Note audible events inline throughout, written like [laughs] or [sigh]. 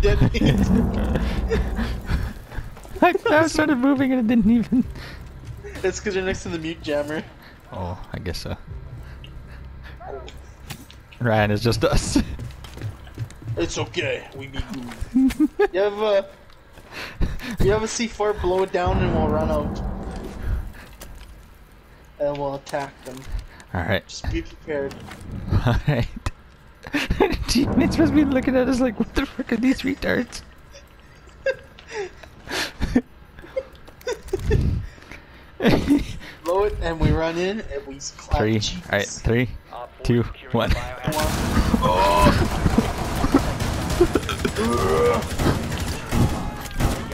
detonate. [laughs] I, [laughs] I started moving and it didn't even. it's because you're next to the mute jammer. Oh, I guess so. Ryan is just us. [laughs] It's okay. We be good. you have a you have a C4, blow it down, and we'll run out. And we'll attack them. Alright. Just be prepared. Alright. [laughs] Teammates must be looking at us like, what the frick are these retards? [laughs] Blow it, and we run in, and we clap three. cheeks. Alright, three, two, one. [laughs]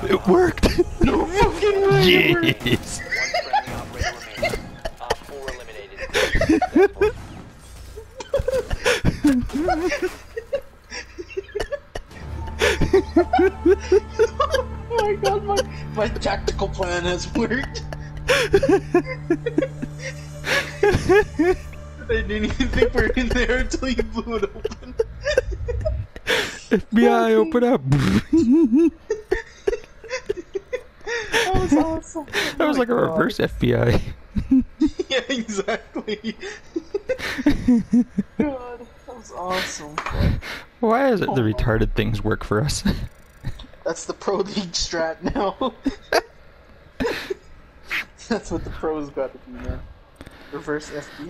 It worked! No fucking way! it worked. yes! Oh my god, my, my tactical plan has worked. they didn't even think we were in there until you blew it open. FBI, open up! [laughs] That was awesome. that was like a reverse FBI. [laughs] Yeah, exactly. [laughs] God, that was awesome. Why is it the oh. retarded things work for us? [laughs] That's the pro league strat now. [laughs] That's what the pros got to do now. Reverse FBI.